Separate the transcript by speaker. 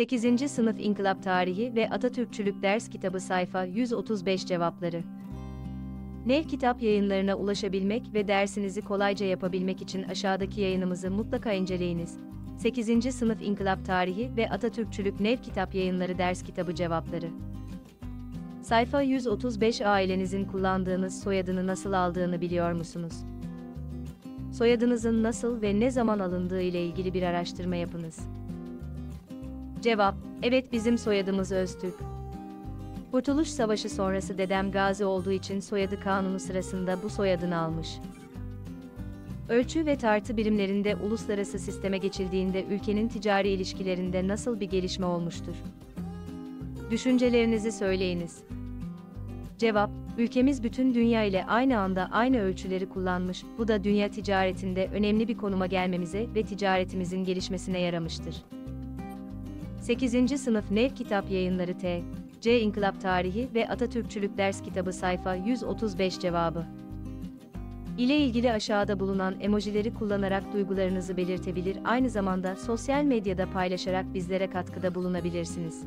Speaker 1: 8. Sınıf İnkılap Tarihi ve Atatürkçülük Ders Kitabı sayfa 135 cevapları. Nev Kitap yayınlarına ulaşabilmek ve dersinizi kolayca yapabilmek için aşağıdaki yayınımızı mutlaka inceleyiniz. 8. Sınıf İnkılap Tarihi ve Atatürkçülük Nev Kitap Yayınları Ders Kitabı Cevapları. Sayfa 135 Ailenizin kullandığınız soyadını nasıl aldığını biliyor musunuz? Soyadınızın nasıl ve ne zaman alındığı ile ilgili bir araştırma yapınız. Cevap: Evet bizim soyadımız Öztürk. Kurtuluş Savaşı sonrası dedem gazi olduğu için soyadı kanunu sırasında bu soyadını almış. Ölçü ve tartı birimlerinde uluslararası sisteme geçildiğinde ülkenin ticari ilişkilerinde nasıl bir gelişme olmuştur? Düşüncelerinizi söyleyiniz. Cevap, ülkemiz bütün dünya ile aynı anda aynı ölçüleri kullanmış, bu da dünya ticaretinde önemli bir konuma gelmemize ve ticaretimizin gelişmesine yaramıştır. 8. Sınıf Nev Kitap Yayınları T. C. İnkılap Tarihi ve Atatürkçülük Ders Kitabı sayfa 135 cevabı. ile ilgili aşağıda bulunan emojileri kullanarak duygularınızı belirtebilir, aynı zamanda sosyal medyada paylaşarak bizlere katkıda bulunabilirsiniz.